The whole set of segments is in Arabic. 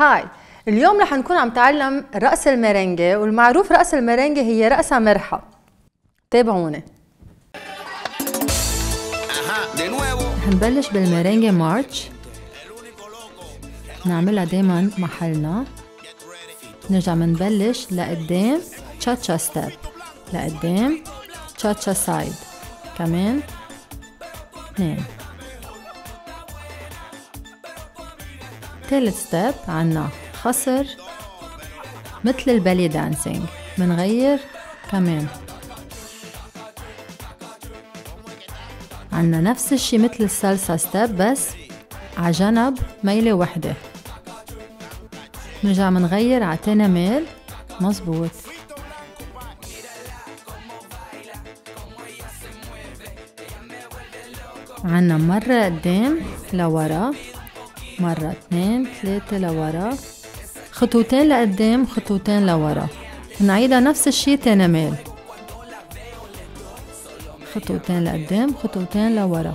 hi اليوم رح نكون عم نتعلم رقص المرنجة والمعروف رقص المرنجة هي رقصة مرحة. تابعونا. هنبلش بالمرنجة march نعملها دايما محلنا. نرجع منبلش لقدام cha cha step. لقدام cha cha side. كمان اثنين تالت step عنا خصر مثل ال belly dancing بنغير كمان عنا نفس الشي مثل ال salsa step بس عجنب ميلة وحدة. نرجع منغير على تاني ميل. مزبوط عنا مرة قدام لورا. مرة اثنين ثلاثة لورا. خطوتين لقدام خطوتين لورا. نعيدها نفس الشي تاني ميل. خطوتين لقدام خطوتين لورا.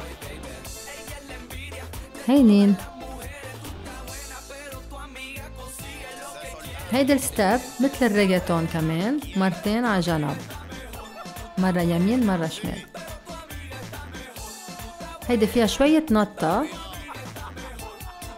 هينين هيدا الستاب مثل الريجاتون كمان مرتين على جنب. مرة يمين مرة شمال. هيدي فيها شوية نطة.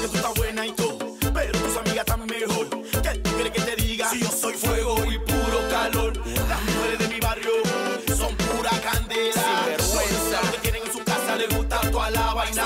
que tú estás buena y todo, pero tus amigas están mejor. ¿Qué tú quieres que te diga? Si yo soy fuego y puro calor, las mujeres de mi barrio son pura candela. Sin vergüenza. Lo que tienen en su casa les gusta toda la vaina.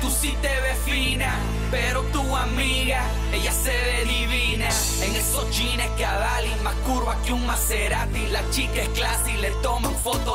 tú sí te ves fina, pero tu amiga, ella se ve divina. En esos jeans cabal y más curva que un Maserati, la chica es classy, le toman fotos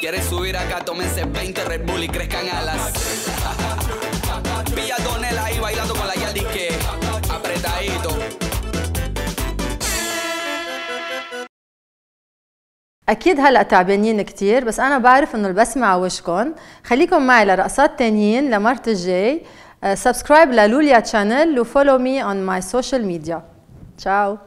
Quieren subir acá, tómense 20 Red Bull y crezcan alas. Pilla Donela ahí bailando con la Yaldi que apretadito. أكيد هلأ تعبانين كتير بس أنا بعرف إنه البسمة على وشكم خليكم معي لرقصات تانيين لمرت الجاي. subscribe للوليا channel و follow me on my social media ciao